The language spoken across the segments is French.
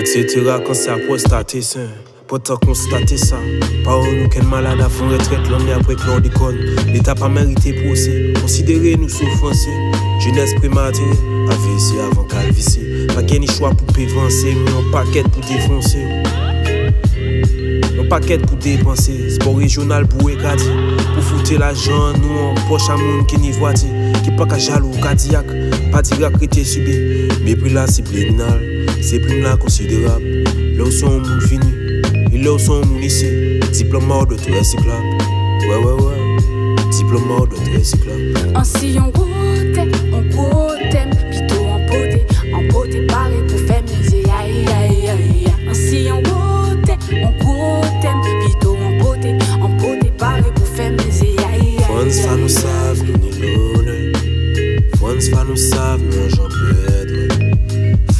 Etc. quand ça prostaté ça. Pourtant constater ça. Pas nous quel malade a fait retraite l'année après chlordicone. L'État pas mérité procès. Considérez nous français Jeunesse prématurée. AVC avant calvitie. Pas ni choix pour pévancer. Mais un paquet pour défoncer. Paquet pour dépenser. Sport régional pour écraser. Pour foutre l'argent, nous en poche à monde qui n'y voit Qui pas qu'à jaloux, cardiaque. Pas dire à subi. Mais puis là, c'est C'est plus là considérable. Là où sont monde fini. Là où sont monde ici. Diplôme de tout recyclable. Ouais, ouais, ouais. Diplôme de tout recyclable. En sillon route, on côté, plutôt en beauté. En beauté, pareil pour faire misé. Aïe, aïe, aïe. En sillon route, on côté, plutôt en beauté. En beauté, pareil pour faire misé. Aïe, aïe. France, ça nous savent, nous n'y l'honneur. France, ça nous savent, nous j'en peux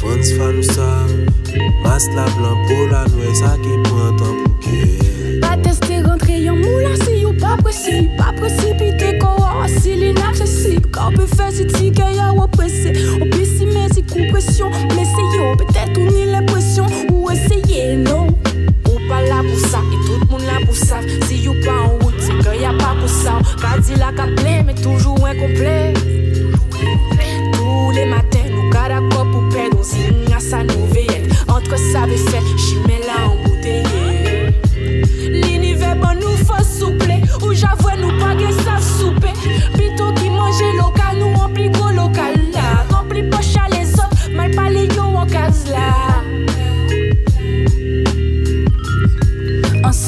France, ça nous savent. Mas la blanc pour la nuit, ça qui prend temps pour que. Pas tester rentrer en moulin si ou pas précis. Pas précipité, quoi, si l'inaccessible. Quand peut faire si tika ya ou pressé. Au si compression. Mais c'est yo, peut-être on a l'impression. Ou essayer, non. Ou pas là pour ça, et tout le monde là pour ça. Si you pas en route, c'est qu'il y a pas pour ça. Cadillac à plein, mais toujours incomplet. Tous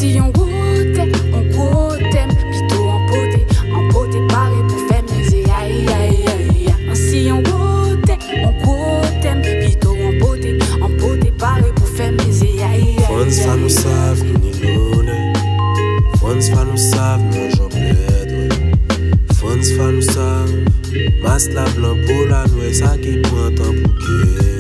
En sillon route, on côté, plutôt en poté, en poté paré pour faire mes aïe aïe aïe. En sillon route, on côté, plutôt en poté, en poté paré pour faire mes aïe aïe. France va nous savent, nous n'y l'honneur. France va nous savent, nous j'en perds. France va nous savent. Mas la blanc pour la nuit, ça qui temps pour que.